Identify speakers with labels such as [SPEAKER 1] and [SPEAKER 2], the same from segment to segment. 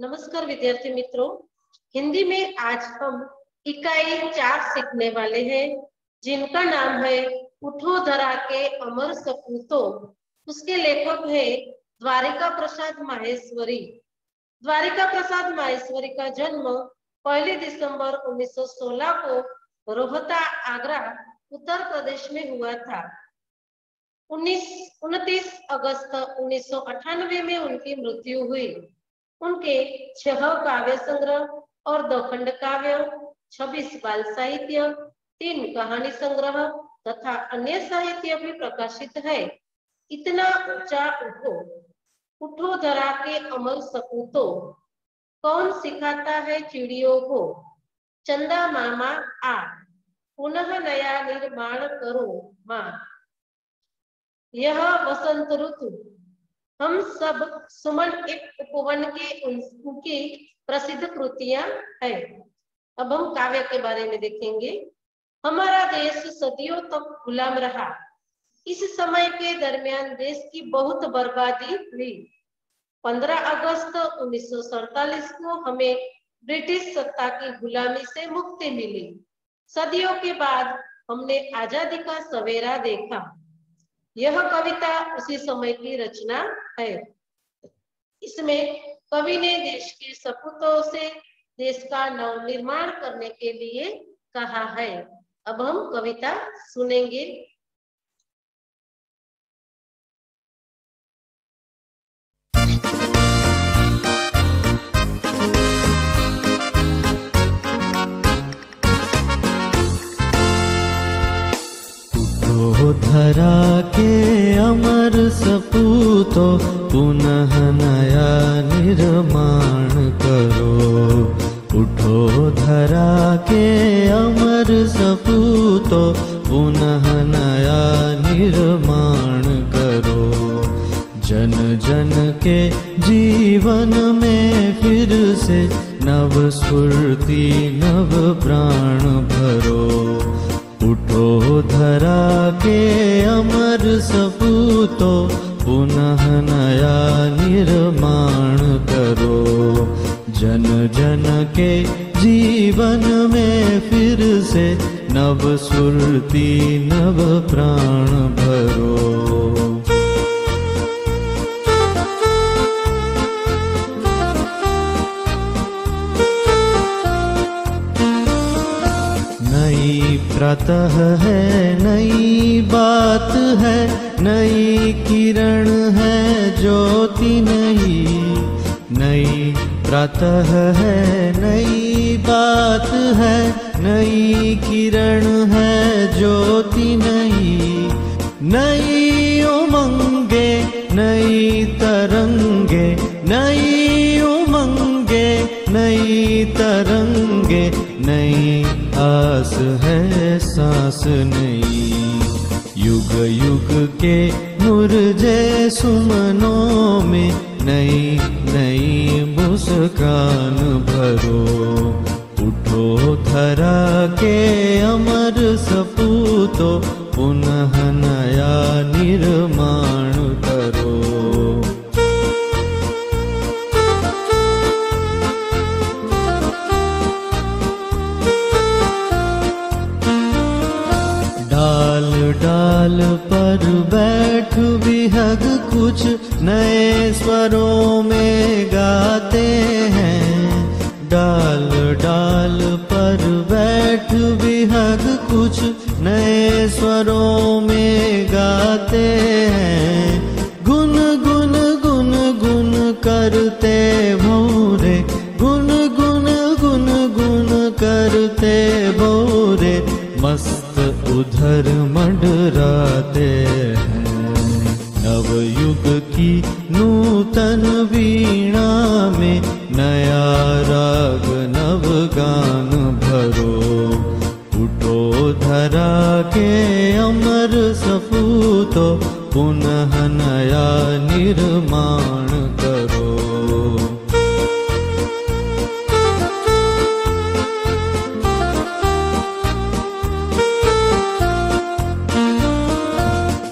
[SPEAKER 1] नमस्कार विद्यार्थी मित्रों। हिंदी में आज हम इकाई चार सीखने वाले हैं, जिनका नाम है उठो धरा के अमर सपूतों। उसके लेखक है द्वारिका प्रसाद माहेश्वरी। द्वारिका प्रसाद माहेश्वरी का जन्म पहली दिसंबर 1916 को रोहता, आगरा, उत्तर प्रदेश में हुआ था। उन्नीस, उनतीस अगस्त उन्नीस सौ अठानवे में उनकी मृत्यु हुई। उनके छह काव्य संग्रह और दो खंड काव्य, छब्बीस बाल साहित्य, तीन कहानी संग्रह तथा अन्य साहित्य भी प्रकाशित है। इतना ऊँचा उठो उठो धरा के अमर सपूतो। कौन सिखाता है चिड़ियों को? चंदा मामा आ, पुनः नया निर्माण करो माँ। यह वसंत ऋतु हम सब सुमन एक उपवन के उनकी प्रसिद्ध कृतियाँ है। अब हम काव्य के बारे में देखेंगे। हमारा देश सदियों तक तो गुलाम रहा। इस समय के दरमियान देश की बहुत बर्बादी हुई। 15 अगस्त उन्नीस को हमें ब्रिटिश सत्ता की गुलामी से मुक्ति मिली। सदियों के बाद हमने आज़ादी का सवेरा देखा। यह कविता उसी समय की रचना है। इसमें कवि ने देश के सपूतों से देश का नव निर्माण करने के लिए कहा है। अब हम कविता सुनेंगे।
[SPEAKER 2] धरा पुनः नया निर्माण करो। उठो धरा के अमर सपूतो, पुनः नया निर्माण करो। जन जन के जीवन में फिर से नव स्फूर्ति, नव प्राण भरो। उठो धरा के अमर सपूतो पुनः नया निर्माण करो। जन जन के जीवन में फिर से नव सुरती नव प्राण भरो। नई प्रातः है, नई बात है नई किरण है ज्योति नई नई प्रातः है, नई बात है, नई किरण है ज्योति नई नई उमंगे, नई तरंगे, नई उमंगे, नई तरंगे, नई आस है, सांस युग के मुरझे सुमनों में नई मुस्कान भरो। उठो धरा के अमर सपूतो पुनः नया निर्माण करो विहग कुछ नए स्वरों में गाते हैं। डाल डाल पर बैठ विहग कुछ नए स्वरों में गाते हैं। गुन गुन गुन गुन करते भौरे। गुन गुन गुन गुन करते भौरे। मस्त उधर मंडराते नूतन वीणा में नया राग नव गान भरो। उठो धरा के अमर सपूतो, पुनः नया निर्माण करो।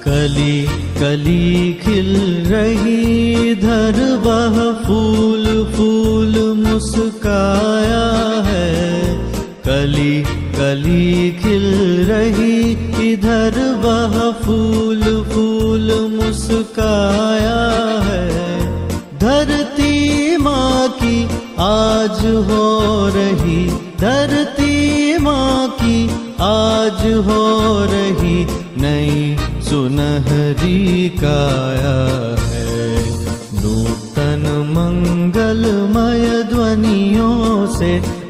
[SPEAKER 2] कली कली खिल रही इधर वह फूल फूल मुस्काया है। कली कली खिल रही, इधर वह फूल फूल मुस्काया है। धरती माँ की आज हो रही, धरती माँ की आज हो रही, नई सुनहरी काया।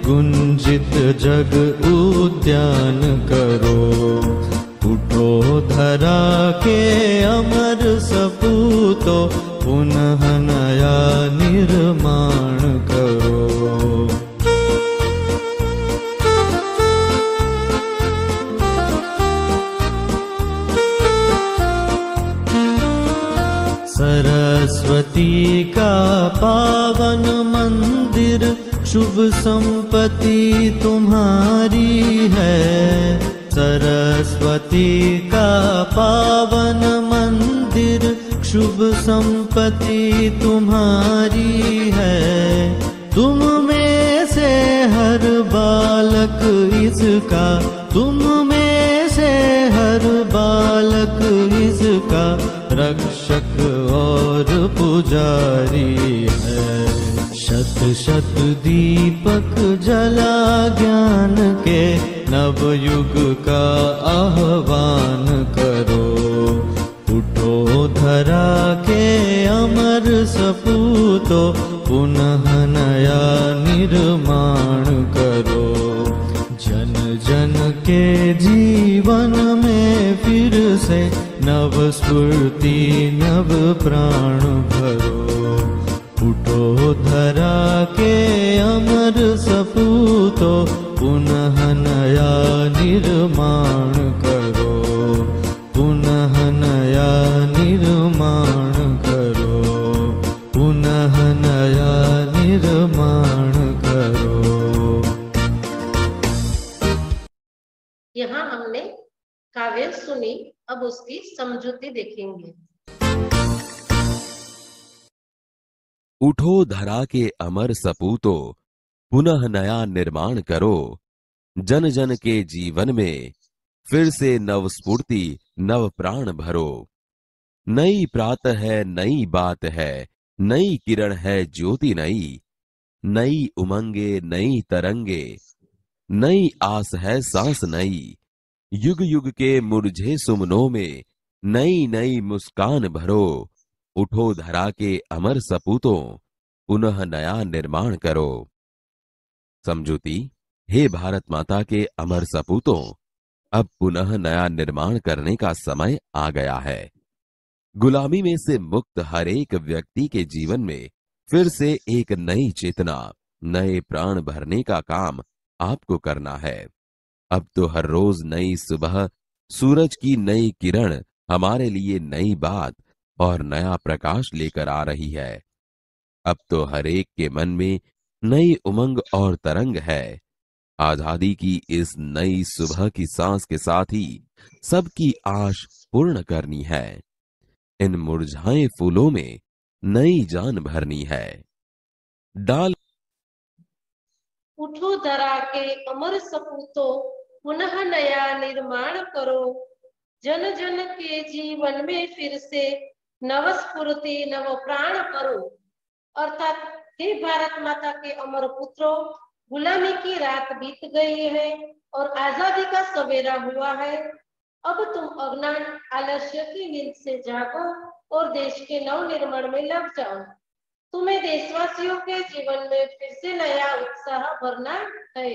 [SPEAKER 2] से गुंजित जग उद्यान करो। उठो धरा के अमर सपूतो पुनः नया निर्माण करो। सरस्वती का पावन मंदिर शुभ संपत्ति तुम में से हर बालक इसका, तुम में से हर बालक इसका, रक्षक और पुजारी है। शत शत दीपक जला ज्ञान के नव युग का आह्वान करो। उठो धरा के अमर सपूतो पुनः नया निर्माण करो। जन जन के जीवन में फिर से नव स्फूर्ति, नव प्राण भरो। उठो धरा के अमर सपूतो, पुनः नया निर्माण करो।
[SPEAKER 1] सुनी अब उसकी समझौती देखेंगे।
[SPEAKER 3] उठो धरा के अमर सपूतो, पुनः नया निर्माण करो। जन जन के जीवन में फिर से नव स्फूर्ति, नव प्राण भरो। नई प्रात है, नई बात है, नई किरण है ज्योति नई। नई उमंगे, नई तरंगे, नई आस है सांस नई। युग युग के मुरझे सुमनों में नई नई मुस्कान भरो। उठो धरा के अमर सपूतों, पुनः नया निर्माण करो। समझूती, हे भारत माता के अमर सपूतों, अब पुनः नया निर्माण करने का समय आ गया है। गुलामी में से मुक्त हर एक व्यक्ति के जीवन में फिर से एक नई चेतना, नए प्राण भरने का काम आपको करना है। अब तो हर रोज नई सुबह, सूरज की नई किरण हमारे लिए नई बात और नया प्रकाश लेकर आ रही है। अब तो हर एक के मन में नई उमंग और तरंग है। आज़ादी की इस नई सुबह की सांस के साथ ही सबकी आश पूर्ण करनी है। इन मुरझाए फूलों में नई जान भरनी है। डाल
[SPEAKER 1] उठो धरा के अमर सपूतो, पुनः नया निर्माण करो। जन जन के जीवन में फिर से नव स्फूर्ति नव प्राण करो। अर्थात, हे भारत माता के अमर पुत्रों, गुलामी की रात बीत गई है और आज़ादी का सवेरा हुआ है। अब तुम अज्ञान, आलस्य की नींद से जागो और देश के नव निर्माण में लग जाओ। तुम्हें देशवासियों के जीवन में फिर से नया उत्साह भरना है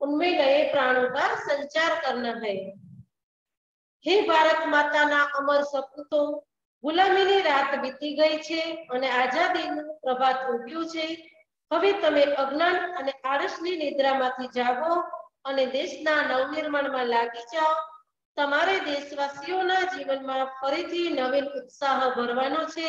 [SPEAKER 1] उनमें नए प्राणों का संचार करना है હે ભારત માતાના અમર સપૂતો ગુલામીની રાત બીતી ગઈ છે અને આઝાદીનું પ્રભાત ઉગ્યું છે હવે તમે અજ્ઞાન અને આળસની નિદ્રામાંથી જાગો અને દેશના નવનિર્માણમાં લાગી જાઓ તમારે દેશવાસીઓના જીવનમાં ફરીથી નવીન ઉત્સાહ ભરવાનો છે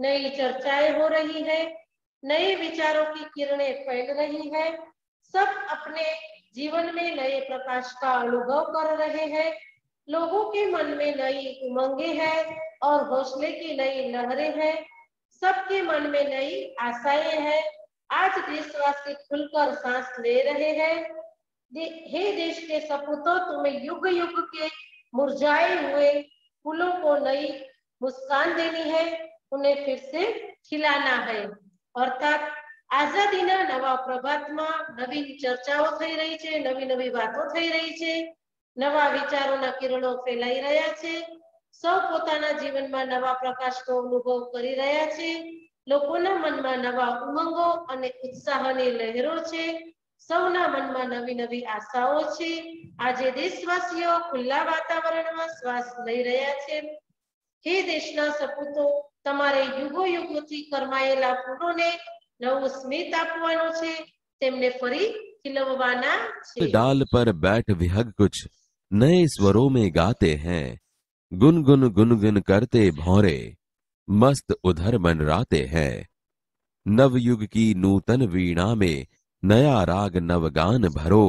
[SPEAKER 1] नई चर्चाएँ हो रही है नए विचारों की किरणें फैल रही है सब अपने जीवन में नए प्रकाश का अनुभव कर रहे हैं लोगों के मन में नई उमंगे हैं और हौसले की नई लहरें हैं सबके मन में नई आशाएँ हैं आज देशवासी खुलकर सांस ले रहे हैं। दे, हे देश के सपूतों तुम्हें युग युग के मुरझाए हुए फूलों को नई मुस्कान देनी है उन्हें फिर से खिलाना है अर्थात આઝાદીના નવા પ્રભાતમાં નવીન ચર્ચાઓ થઈ રહી છે નવી નવી વાતો થઈ રહી છે નવા વિચારોના કિરણો ફેલાઈ રહ્યા છે સૌ પોતાના જીવનમાં નવા પ્રકાશનો અનુભવ કરી રહ્યા છે લોકોના મનમાં નવા ઉમંગો અને ઉત્સાહની લહેરો છે સૌના મનમાં નવી નવી આશાઓ છે આજે દેશવાસીઓ ખુલ્લા વાતાવરણમાં શ્વાસ લઈ રહ્યા છે હે દેશના સપૂતો તમારે યુગો યુગોથી કરમાયેલા ફૂલોને નવું સ્મિત આપવાનું છે તેમને ફરી ખીલવવાના છે
[SPEAKER 3] डाल पर बैठ विहग कुछ नए स्वरों में गाते हैं गुनगुन गुनगुन करते भौरे मस्त उधर मनराते हैं नवयुग की नूतन वीणा में नया राग नवगान भरो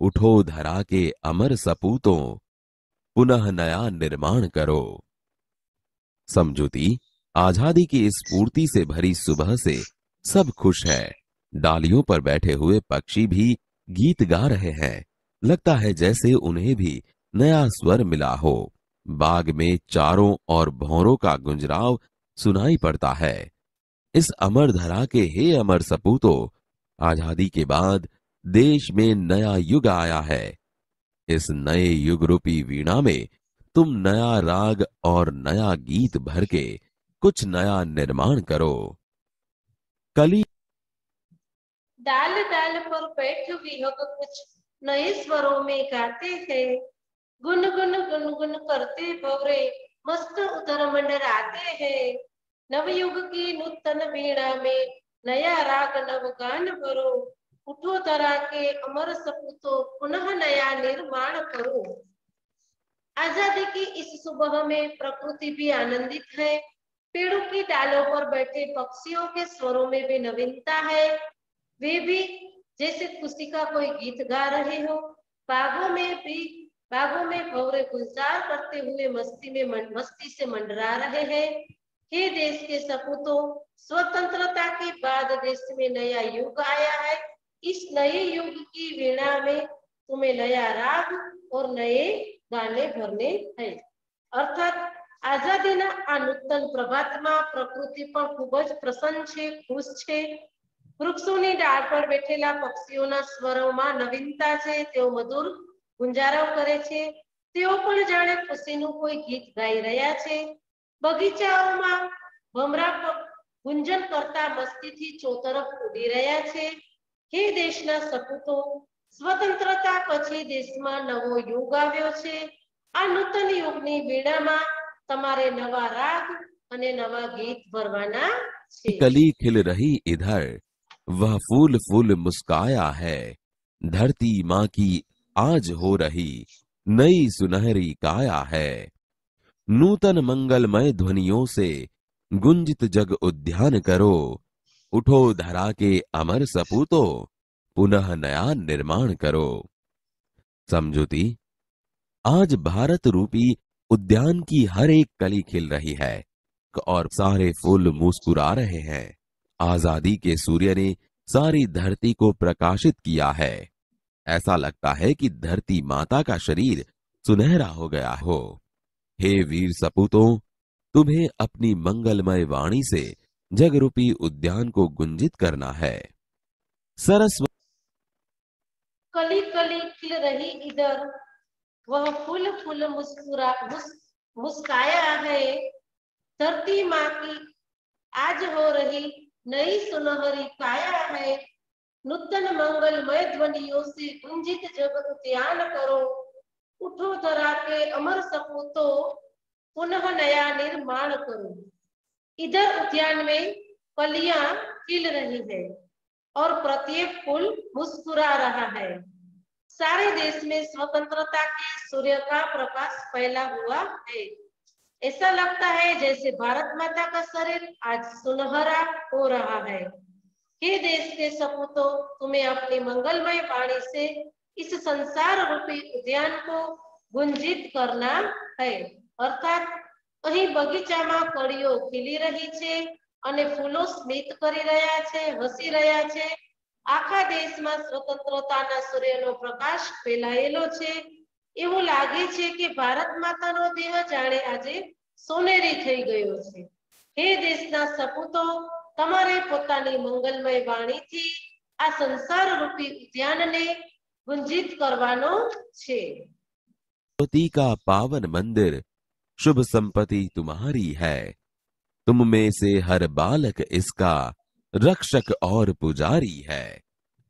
[SPEAKER 3] उठो धरा के अमर सपूतों पुनः नया निर्माण करो समझुती आज़ादी की इस पूर्ति से भरी सुबह से सब खुश है। डालियों पर बैठे हुए पक्षी भी गीत गा रहे हैं। लगता है जैसे उन्हें भी नया स्वर मिला हो। बाग में चारों और भौरों का गुंजराव सुनाई पड़ता है। इस अमर धरा के हे अमर सपूतो, आज़ादी के बाद देश में नया युग आया है। इस नए युग रूपी वीणा में तुम नया राग और नया गीत भर के कुछ नया निर्माण करो। कली
[SPEAKER 1] डाल डाल पर बैठ विहग कुछ नए स्वरों में गाते हैं। गुन गुन गुन गुन करते भवरे मस्त उधर मंडराते हैं। नवयुग की नूतन वीणा में नया राग नव गान भरो। उठो तरा के अमर सपूतो, पुनः नया निर्माण करो। आज़ादी की इस सुबह में प्रकृति भी आनंदित है। पेड़ों की डालों पर बैठे पक्षियों के स्वरों में भी नवीनता है। वे भी जैसे खुशी का कोई गीत गा रहे हो। बागों में भी बागों में भवरे गुलजार करते हुए मस्ती में मन, मस्ती से मंडरा रहे हैं। हे देश के सपूतों स्वतंत्रता के बाद देश में नया युग आया है। इस नए युग की वीणा में तुम्हें नया राग और नए गाने भरने हैं। अर्थात આઝાદીના આ નૂતન પ્રભાતમાં પ્રકૃતિ પણ ખૂબ જ પ્રસન્ન છે, ખુશ છે. વૃક્ષોની ડાળ પર બેઠેલા પક્ષીઓના સ્વરોમાં નવીનતા છે, તેઓ મધુર ગુંજારાવ કરે છે. તેઓ પણ જાણે ખુશીનું કોઈ ગીત ગાઈ રહ્યા છે. બગીચાઓમાં ભમરા ગુંજન કરતા મસ્તીથી ચોતરફ ઉડી રહ્યા છે. હે દેશના સપૂતો, સ્વતંત્રતા પછી દેશમાં નવો યુગ આવ્યો છે. આ નૂતન યુગની વીણામાં તમારે નવા રાગ અને નવા ગીત ભરવાના છે
[SPEAKER 3] कली खिल रही इधर वह फूल फूल मुस्काया है धरती माँ की आज हो रही नई सुनहरी काया है नूतन मंगलमय ध्वनियों से गुंजित जग उद्यान करो उठो धरा के अमर सपूतो पुनः नया निर्माण करो समझुती आज भारत रूपी उद्यान की हर एक कली खिल रही है और सारे फूल मुस्कुरा रहे हैं। आज़ादी के सूर्य ने सारी धरती को प्रकाशित किया है। ऐसा लगता है कि धरती माता का शरीर सुनहरा हो गया हो। हे वीर सपूतों, तुम्हें अपनी मंगलमय वाणी से जगरूपी उद्यान को गुंजित करना है। सरस्वती
[SPEAKER 1] कली कली खिल रही इधर। वह फूल फूल मुस्कुरा मुस, मुस्काया है। धरती माँ की आज हो रही नई सुनहरी काया है। नूतन मंगलमय ध्वनियों से गुंजित जग उद्यान करो उठो धरा के अमर सपूतो पुनः नया निर्माण करो। इधर उद्यान में कलियाँ खिल रही है और प्रत्येक फूल मुस्कुरा रहा है। सारे देश में स्वतंत्रता के सूर्य का प्रकाश फैला हुआ है ऐसा लगता है जैसे भारत माता का शरीर आज सुनहरा हो रहा है हे देश के सपूतों तुम्हें अपनी मंगलमय वाणी से इस संसार रूपी उद्यान को गुंजित करना है અર્થાત અહીં બગીચામાં કળીઓ ખીલી રહી છે અને ફૂલો સ્મિત કરી રહ્યા છે હસી રહ્યા છે આખા દેશમાં સ્વતંત્રતાના સૂર્યનો પ્રકાશ ફેલાયેલો છે એવું લાગે છે કે ભારત માતાનો દેહ જાણે આજે સોનેરી થઈ ગયો છે હે દેશના સપૂતો તમારે પોતાની મંગલમય વાણીથી આ સંસાર રૂપી ઉદ્યાનને ગુંજિત કરવાનો છે
[SPEAKER 3] पति का पावन मंदिर शुभ संपत्ति तुम्हारी है तुम में से हर बालक इसका रक्षक और पुजारी है।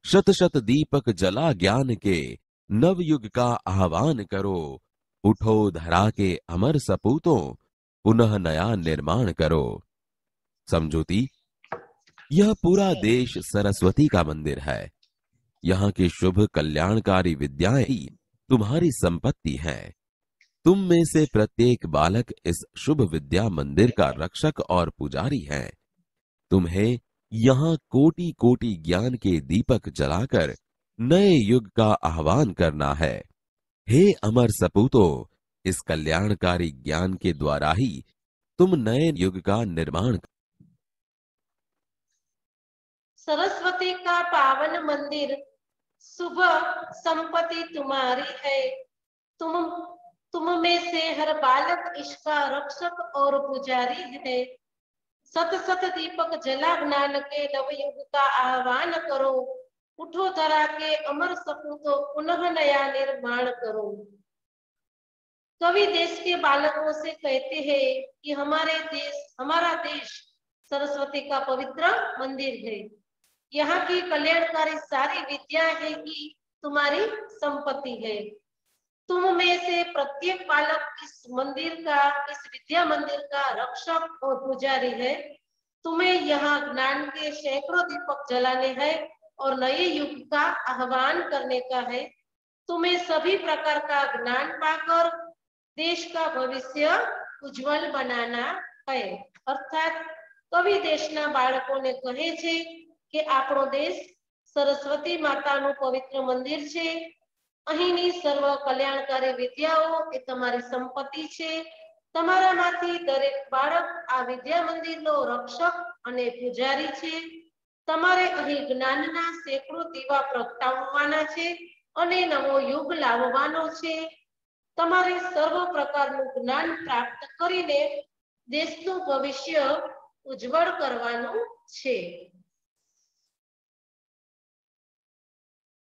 [SPEAKER 3] शत शत दीपक जला ज्ञान के, नवयुग का आह्वान करो। उठो धरा के अमर सपूतों, पुनः नया निर्माण करो। समझोती, यह पूरा देश सरस्वती का मंदिर है। यहाँ की शुभ कल्याणकारी विद्याएँ तुम्हारी संपत्ति है। तुम में से प्रत्येक बालक इस शुभ विद्या मंदिर का रक्षक और पुजारी है। तुम्हें यहाँ कोटि कोटि ज्ञान के दीपक जलाकर नए युग का आह्वान करना है। हे अमर सपूतो, इस कल्याणकारी ज्ञान के द्वारा ही तुम नए युग का निर्माण
[SPEAKER 1] सरस्वती का पावन मंदिर सुबह संपत्ति तुम्हारी है। तुम तुम में से हर बालक, इसका रक्षक और पुजारी है। सत सत दीपक जला ज्ञान के नवयुग का आह्वान करो उठो धरा के अमर सपूतो पुनः नया निर्माण करो कवि देश के बालकों से कहते हैं कि हमारे देश हमारा देश सरस्वती का पवित्र मंदिर है यहाँ की कल्याणकारी सारी विद्या है कि तुम्हारी संपत्ति है तुम में से प्रत्येक बालक इस मंदिर का इस विद्या मंदिर का रक्षक और पुजारी है तुम्हें यहाँ ज्ञान के सैकड़ों दीपक जलाने हैं और नए युग का आह्वान करने का है तुम्हें सभी प्रकार का ज्ञान पाकर देश का भविष्य उज्जवल बनाना है અર્થાત કવિ દેશના બાળકોને કહે છે કે આપણો દેશ સરસ્વતી માતાનું પવિત્ર મંદિર છે અહીંની સર્વ કલ્યાણકારી વિદ્યાઓ એ તમારી સંપત્તિ છે. તમારામાંથી દરેક બાળક આ વિદ્યા મંદિરનો રક્ષક અને પૂજારી છે. તમારે અહીં જ્ઞાનના સેંકડો દીવા પ્રગટાવવાના છે અને નવો યુગ લાવવાનો છે. તમારે સર્વ પ્રકારનું જ્ઞાન પ્રાપ્ત કરીને દેશનું ભવિષ્ય ઉજ્જવળ કરવાનું છે.